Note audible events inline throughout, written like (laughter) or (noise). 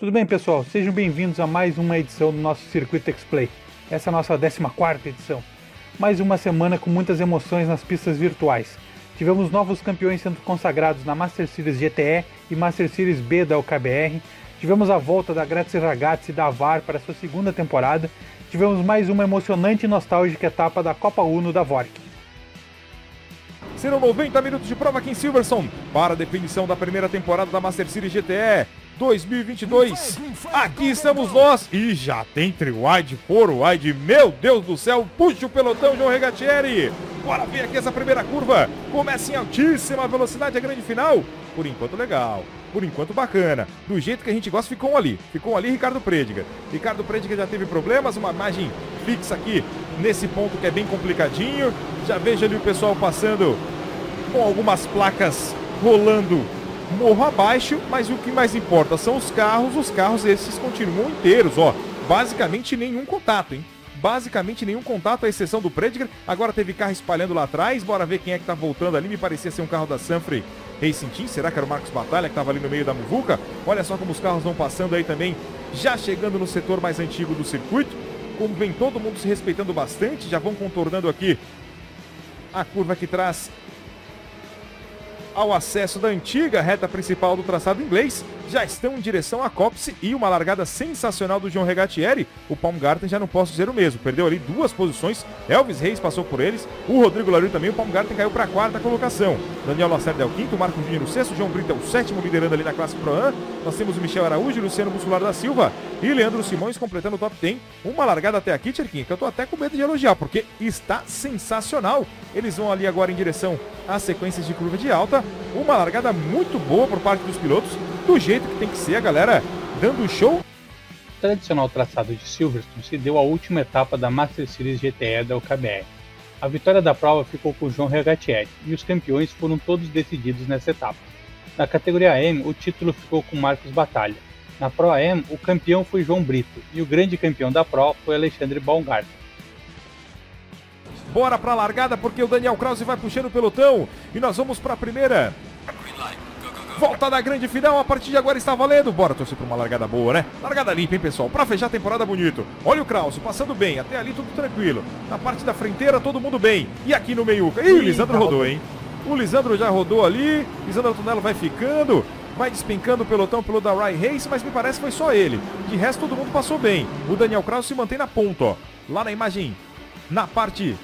Tudo bem, pessoal? Sejam bem-vindos a mais uma edição do nosso Circuito X-Play. Essa é a nossa 14 edição. Mais uma semana com muitas emoções nas pistas virtuais. Tivemos novos campeões sendo consagrados na Master Series GTE e Master Series B da UKBR. Tivemos a volta da Grazie Ragazzi da VAR para sua segunda temporada. Tivemos mais uma emocionante e nostálgica etapa da Copa Uno da VORC. Serão 90 minutos de prova aqui em Silverstone para a definição da primeira temporada da Master Series GTE. 2022. Aqui estamos nós e já tem tri-wide, four-wide, meu Deus do céu, puxa o pelotão, João Regatieri. Bora ver aqui essa primeira curva, começa em altíssima velocidade a grande final. Por enquanto legal, por enquanto bacana. Do jeito que a gente gosta, ficou ali. Ficou ali Ricardo Prediga. Ricardo Prediga já teve problemas, uma imagem fixa aqui nesse ponto que é bem complicadinho. Já vejo ali o pessoal passando com algumas placas rolando morro abaixo, mas o que mais importa são os carros, os carros esses continuam inteiros, ó, basicamente nenhum contato, hein? Basicamente nenhum contato, à exceção do Prediger. Agora teve carro espalhando lá atrás. Bora ver quem é que tá voltando ali. Me parecia ser um carro da Sanfrey Racing Team. Será que era o Marcos Batalha que tava ali no meio da muvuca? Olha só como os carros vão passando aí também, já chegando no setor mais antigo do circuito. Como vem todo mundo se respeitando bastante, já vão contornando aqui a curva que traz ao acesso da antiga reta principal do traçado inglês, já estão em direção à Copse e uma largada sensacional do João Regatieri. O Baumgarten já não posso dizer o mesmo, perdeu ali duas posições, Elvis Reis passou por eles, o Rodrigo Larue também, o Baumgarten caiu para a quarta colocação. Daniel Lacerda é o quinto, Marco Júnior o sexto, João Brito é o sétimo liderando ali na classe Pro Am. Nós temos o Michel Araújo, Luciano Muscular da Silva e Leandro Simões completando o top 10. Uma largada até aqui, Tcherquinha, que eu tô até com medo de elogiar, porque está sensacional. Eles vão ali agora em direção às sequências de curva de alta. Uma largada muito boa por parte dos pilotos, do jeito que tem que ser, a galera dando show. O tradicional traçado de Silverstone se deu a última etapa da Master Series GTE da UKBR. A vitória da prova ficou com João Regatieri e os campeões foram todos decididos nessa etapa. Na categoria AM, o título ficou com Marcos Batalha. Na Pro AM, o campeão foi João Brito e o grande campeão da Pro foi Alexandre Baumgarten. Bora para a largada porque o Daniel Krause vai puxando o pelotão e nós vamos para a primeira. Volta da grande final, a partir de agora está valendo. Bora torcer para uma largada boa, né? Largada limpa, hein, pessoal? Para fechar a temporada bonito. Olha o Krause passando bem, até ali tudo tranquilo. Na parte da fronteira, todo mundo bem. E aqui no meio. Ih, o Lisandro rodou, hein? O Lisandro já rodou ali. Lisandro Tunelo vai ficando. Vai despencando o pelotão pelo da Rai Race, mas me parece que foi só ele. De resto, todo mundo passou bem. O Daniel Krause se mantém na ponta, ó. Lá na imagem, na parte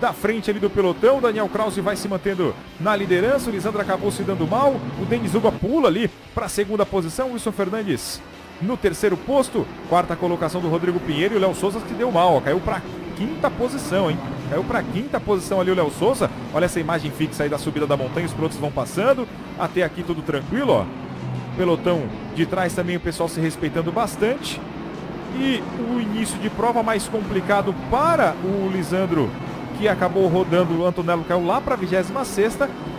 da frente ali do pelotão. Daniel Krause vai se mantendo na liderança. O Lisandro acabou se dando mal. O Denis Uga pula ali para a segunda posição. Wilson Fernandes no terceiro posto. Quarta colocação do Rodrigo Pinheiro e o Léo Souza que deu mal. Ó, caiu para quinta posição, hein? Caiu para quinta posição ali o Léo Souza. Olha essa imagem fixa aí da subida da montanha. Os pilotos vão passando. Até aqui tudo tranquilo, ó. Pelotão de trás também o pessoal se respeitando bastante. E o início de prova mais complicado para o Lisandro que acabou rodando, o Antonello caiu lá para a 26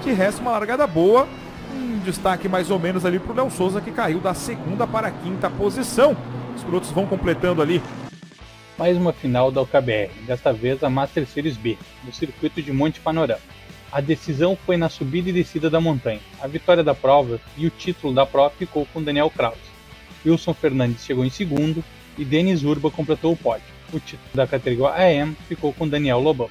de resto uma largada boa, um destaque mais ou menos ali para o Léo Souza que caiu da segunda para a quinta posição. Os pilotos vão completando ali. Mais uma final da UKBR, desta vez a Master Series B, no circuito de Monte Panorama. A decisão foi na subida e descida da montanha. A vitória da prova e o título da prova ficou com Daniel Krause. Wilson Fernandes chegou em segundo e Denis Urba completou o pódio. O título da categoria AM ficou com Daniel Lobão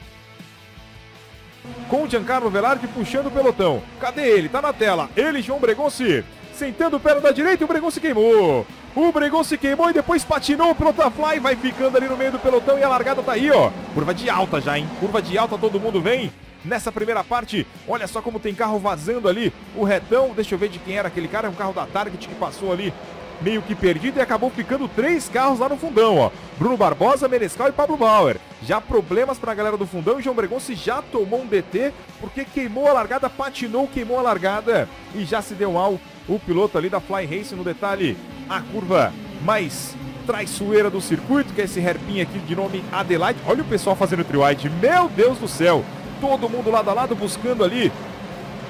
com Giancarlo Velarde puxando o pelotão. Cadê ele? Tá na tela. Ele, João Bregonci, sentando o pé da direita e o Bregon se queimou. O Bregon se queimou e depois patinou o Fly, vai ficando ali no meio do pelotão e a largada tá aí, ó. Curva de alta já, hein? Curva de alta, todo mundo vem. Nessa primeira parte, olha só como tem carro vazando ali. O retão, deixa eu ver de quem era aquele cara, é um carro da Target que passou ali meio que perdido e acabou ficando três carros lá no fundão, ó. Bruno Barbosa, Menescal e Pablo Bauer. Já problemas para a galera do fundão. João Bregonce já tomou um DT porque queimou a largada, patinou, queimou a largada e já se deu mal o piloto ali da Fly Racing no detalhe. A curva mais traiçoeira do circuito, que é esse hairpin aqui de nome Adelaide. Olha o pessoal fazendo white. Meu Deus do céu! Todo mundo lado a lado buscando ali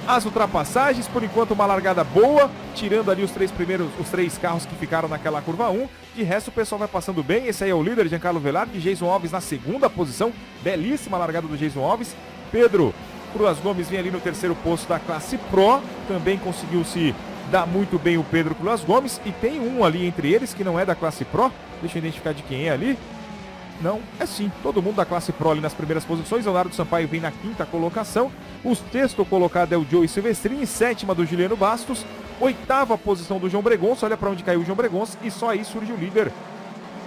as ultrapassagens. Por enquanto, uma largada boa, tirando ali os três primeiros, os três carros que ficaram naquela curva 1. De resto, o pessoal vai passando bem. Esse aí é o líder, Giancarlo Velarde, Jason Alves na segunda posição. Belíssima largada do Jason Alves. Pedro Cruz Gomes vem ali no terceiro posto da classe Pro. Também conseguiu se dá muito bem o Pedro Cruz Gomes e tem um ali entre eles que não é da classe Pro. Deixa eu identificar de quem é ali. Não, é sim, todo mundo da classe Pro ali nas primeiras posições. Leonardo Sampaio vem na quinta colocação. O sexto colocado é o Joey Silvestrini, sétima do Juliano Bastos, oitava posição do João Bregonça. Olha para onde caiu o João Bregonça e só aí surge o líder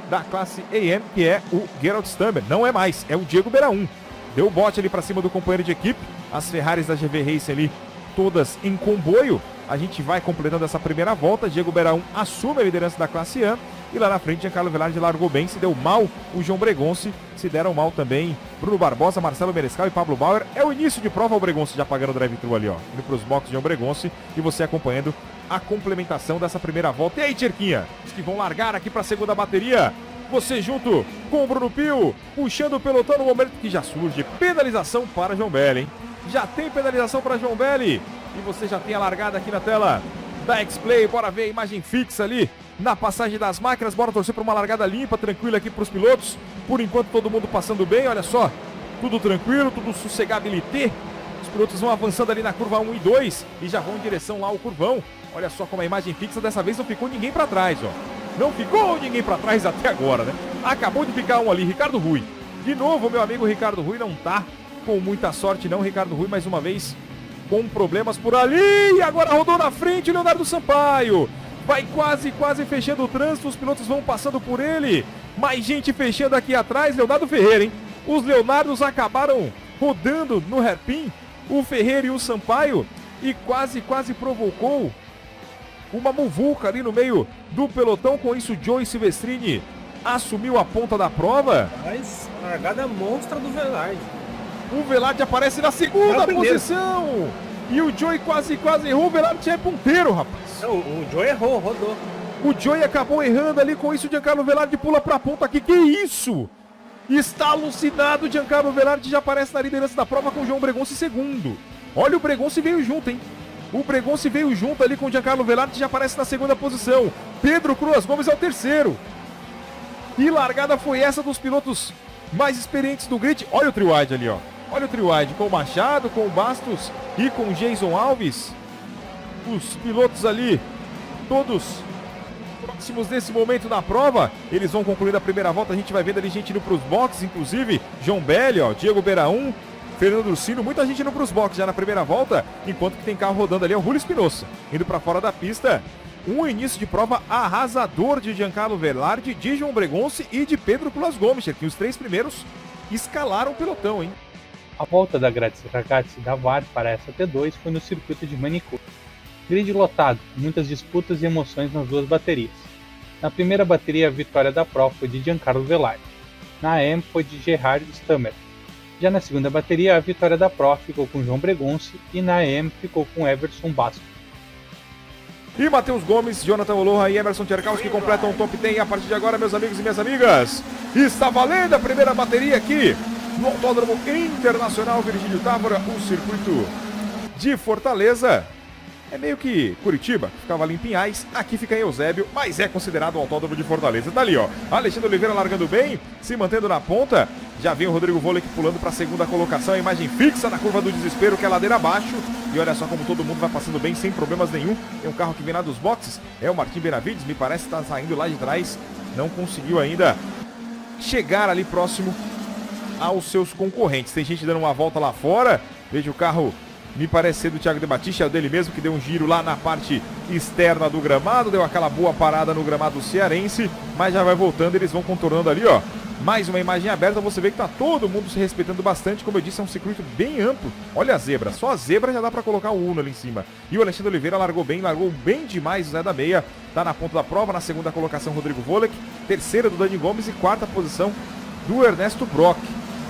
da classe AM, que é o Gerald Stammer. Não é mais, é o Diego Beraum. Deu o bote ali para cima do companheiro de equipe. As Ferraris da GV Race ali todas em comboio. A gente vai completando essa primeira volta. Diego Beraum assume a liderança da classe A. E lá na frente, Giancarlo Velarde largou bem, se deu mal o João Bregonce, se deram mal também Bruno Barbosa, Marcelo Merescal e Pablo Bauer. É o início de prova, o Bregonce já pagando o drive-thru ali, ó. Indo para os boxes de João Bregonce e você acompanhando a complementação dessa primeira volta. E aí, Tcherquinha? Os que vão largar aqui para a segunda bateria. Você junto com o Bruno Pio, puxando o pelotão no momento que já surge penalização para João Belli, hein? Já tem penalização para João Belli. E você já tem a largada aqui na tela da X-Play. Bora ver a imagem fixa ali na passagem das máquinas. Bora torcer para uma largada limpa, tranquila aqui para os pilotos. Por enquanto todo mundo passando bem, olha só. Tudo tranquilo, tudo sossegabilité. Os pilotos vão avançando ali na curva 1 e 2 e já vão em direção lá ao curvão. Olha só como a imagem fixa dessa vez não ficou ninguém para trás, ó. Não ficou ninguém para trás até agora, né? Acabou de ficar um ali, Ricardo Rui. De novo, meu amigo Ricardo Rui não tá com muita sorte não, Ricardo Rui mais uma vez com problemas por ali. E agora rodou na frente Leonardo Sampaio. Vai quase, quase fechando o trânsito. Os pilotos vão passando por ele. Mais gente fechando aqui atrás. Leonardo Ferreira, hein? Os Leonardos acabaram rodando no hairpin. O Ferreira e o Sampaio. E quase, quase provocou uma muvuca ali no meio do pelotão. Com isso, Joey Silvestrini assumiu a ponta da prova. Mas largada monstra do Velarde. O Velarde aparece na segunda é posição. E o Joey quase, quase errou. O Velarde é ponteiro, rapaz. O Joey errou, rodou. O Joey acabou errando ali com isso. O Giancarlo Velarde pula pra ponta aqui. Que isso? Está alucinado. O Giancarlo Velarde já aparece na liderança da prova com o João Bregonce segundo. Olha, o Bregonce veio junto, hein? O Bregonce veio junto ali com o Giancarlo Velarde já aparece na segunda posição. Pedro Cruz Gomes é o terceiro. E largada foi essa dos pilotos mais experientes do grid. Olha o trio wide ali, ó. Olha o trio wide com o Machado, com o Bastos e com o Jason Alves. Os pilotos ali, todos próximos nesse momento da prova. Eles vão concluir a primeira volta. A gente vai vendo ali gente indo para os boxes, inclusive João Belli, ó, Diego Beraum, Fernando Ursino, muita gente indo para os boxes já na primeira volta, enquanto que tem carro rodando ali, é o Julio Espinosa, indo para fora da pista. Um início de prova arrasador de Giancarlo Velarde, de João Bregonce e de Pedro Culas Gomes, que os três primeiros escalaram o pelotão, hein? A volta da Grazia da VAR para essa T2 foi no circuito de Manicure. Grid lotado, muitas disputas e emoções nas duas baterias. Na primeira bateria, a vitória da Pro foi de Giancarlo Velarde. Na AM foi de Gerhard Stammer. Já na segunda bateria, a vitória da Pro ficou com João Bregonce e na AM ficou com Everson Basco. E Matheus Gomes, Jonathan Oloha e Emerson Tcherkaus que completam o top 10. E a partir de agora, meus amigos e minhas amigas, está valendo a primeira bateria aqui no Autódromo Internacional Virgílio Távora, o circuito de Fortaleza. É meio que Curitiba, ficava ali em Pinhais, aqui fica em Eusébio, mas é considerado o autódromo de Fortaleza. Tá ali, ó. Alexandre Oliveira largando bem, se mantendo na ponta. Já vem o Rodrigo Volek pulando para a segunda colocação, a imagem fixa na curva do desespero, que é ladeira abaixo. E olha só como todo mundo vai passando bem, sem problemas nenhum. Tem um carro que vem lá dos boxes, é o Martim Benavides, me parece está saindo lá de trás. Não conseguiu ainda chegar ali próximo aos seus concorrentes. Tem gente dando uma volta lá fora. Veja o carro, me parece ser do Thiago de Batista, é o dele mesmo que deu um giro lá na parte externa do gramado, deu aquela boa parada no gramado cearense, mas já vai voltando, eles vão contornando ali, ó. Mais uma imagem aberta, você vê que tá todo mundo se respeitando bastante, como eu disse, é um circuito bem amplo. Olha a zebra, só a zebra já dá para colocar o Uno ali em cima. E o Alexandre Oliveira largou bem, largou bem demais o Zé da Meia. Tá na ponta da prova, na segunda colocação Rodrigo Volek, terceira do Dani Gomes e quarta posição do Ernesto Brock.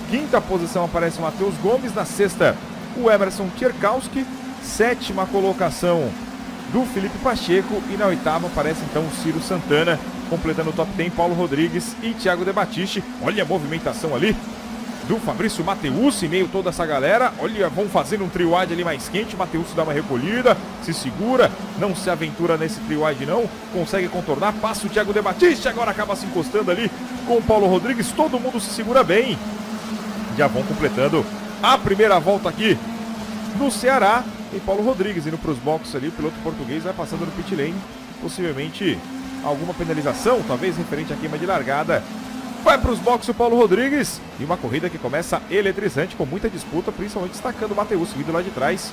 Quinta posição aparece o Matheus Gomes. Na sexta, o Emerson Tcherkowski. Sétima colocação do Felipe Pacheco. E na oitava aparece então o Ciro Santana. Completando o top 10, Paulo Rodrigues e Thiago De Batiste. Olha a movimentação ali do Fabrício Mateus, em meio toda essa galera. Olha, vão fazendo um triwide ali mais quente. Mateus dá uma recolhida, se segura, não se aventura nesse triwide não. Consegue contornar, passa o Thiago De Batiste, agora acaba se encostando ali com o Paulo Rodrigues. Todo mundo se segura bem já vão completando a primeira volta aqui no Ceará. Tem Paulo Rodrigues indo para os boxes ali, o piloto português vai passando no pit lane, possivelmente alguma penalização, talvez referente à queima de largada. Vai para os boxes o Paulo Rodrigues e uma corrida que começa eletrizante com muita disputa, principalmente destacando o Matheus vindo lá de trás.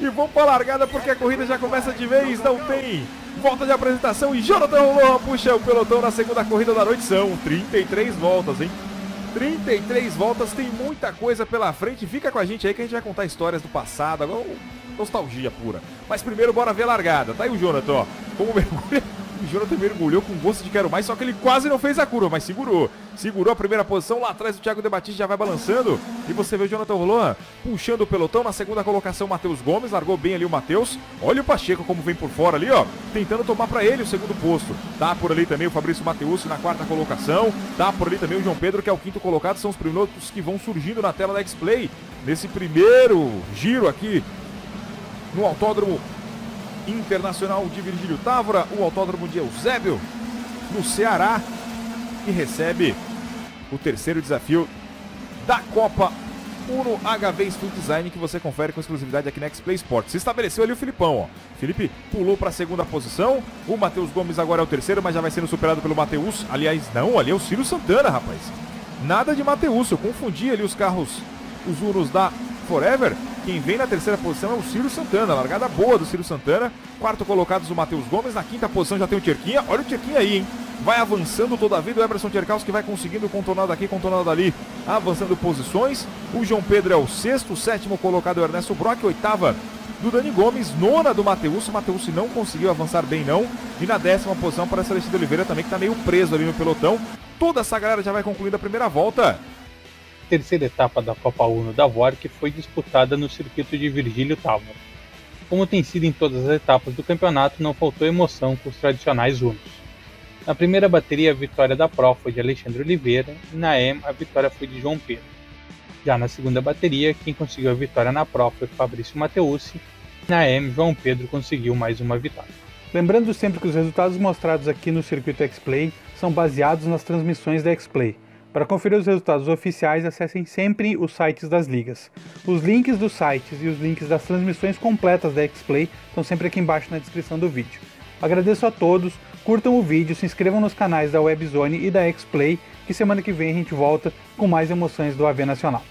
E vamos para a largada porque a corrida já começa de vez, não tem volta de apresentação e Jonathan Rolon puxa o pelotão na segunda corrida da noite. São 33 voltas, hein? 33 voltas, tem muita coisa pela frente. Fica com a gente aí que a gente vai contar histórias do passado, agora nostalgia pura. Mas primeiro bora ver a largada. Tá aí o Jonathan, ó. Como (laughs) mergulha o Jonathan mergulhou com gosto de quero mais, só que ele quase não fez a curva, mas segurou. Segurou a primeira posição, lá atrás o Thiago De Batista já vai balançando. E você vê o Jonathan Roland puxando o pelotão. Na segunda colocação, Matheus Gomes, largou bem ali o Matheus. Olha o Pacheco como vem por fora ali, ó. Tentando tomar para ele o segundo posto. Tá por ali também o Fabrício Mateus na quarta colocação. Tá por ali também o João Pedro, que é o quinto colocado. São os pilotos que vão surgindo na tela da X-Play. Nesse primeiro giro aqui no Autódromo Internacional de Virgílio Távora, o Autódromo de Eusébio, no Ceará, que recebe o terceiro desafio da Copa Uno HV Street Design que você confere com exclusividade aqui na X-Play Sports. Se estabeleceu ali o Filipão, ó. Felipe pulou para a segunda posição. O Matheus Gomes agora é o terceiro, mas já vai sendo superado pelo Matheus. Aliás, não, ali é o Ciro Santana, rapaz. Nada de Matheus, eu confundi ali os carros, os Unos da Forever. Quem vem na terceira posição é o Ciro Santana. Largada boa do Ciro Santana. Quarto colocado o Matheus Gomes. Na quinta posição já tem o Tcherquinha. Olha o Tcherquinha aí, hein? Vai avançando toda a vida o Emerson que vai conseguindo contornar daqui, contornar dali, avançando posições. O João Pedro é o sexto, o sétimo colocado é o Ernesto Brock, oitava do Dani Gomes, nona do Matheus. O Matheus não conseguiu avançar bem, não. E na décima posição para a Celestino Oliveira também, que está meio preso ali no pelotão. Toda essa galera já vai concluindo a primeira volta terceira etapa da Copa Uno da VORC foi disputada no circuito de Virgílio Távora. Como tem sido em todas as etapas do campeonato, não faltou emoção com os tradicionais Unos. Na primeira bateria, a vitória da Pro foi de Alexandre Oliveira e na EM a vitória foi de João Pedro. Já na segunda bateria, quem conseguiu a vitória na Pro foi Fabrício Mateucci e na EM João Pedro conseguiu mais uma vitória. Lembrando sempre que os resultados mostrados aqui no circuito X-Play são baseados nas transmissões da X-Play para conferir os resultados oficiais, acessem sempre os sites das ligas. Os links dos sites e os links das transmissões completas da X-Play estão sempre aqui embaixo na descrição do vídeo. Agradeço a todos, curtam o vídeo, se inscrevam nos canais da Webzone e da X-Play, que semana que vem a gente volta com mais emoções do AV Nacional.